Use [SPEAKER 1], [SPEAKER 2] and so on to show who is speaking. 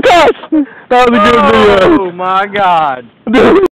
[SPEAKER 1] gosh! That was a good video.
[SPEAKER 2] Oh my god.